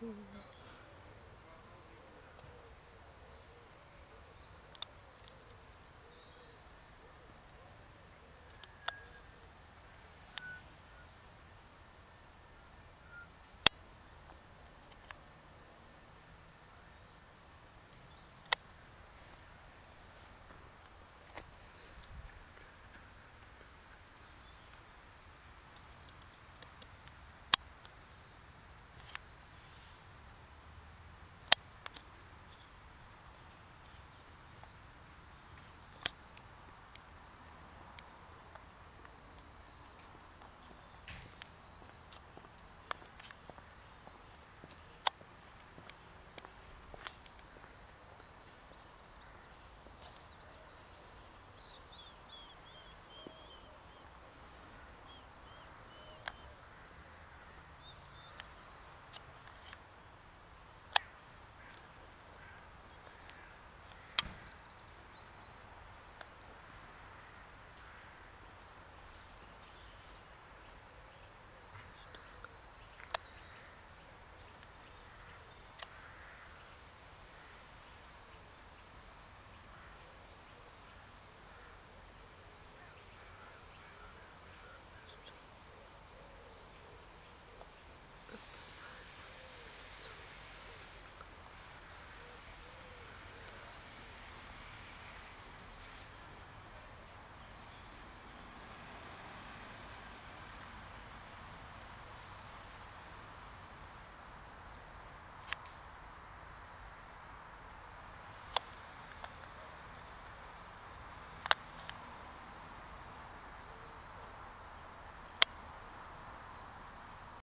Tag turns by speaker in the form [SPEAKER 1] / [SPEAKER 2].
[SPEAKER 1] cool.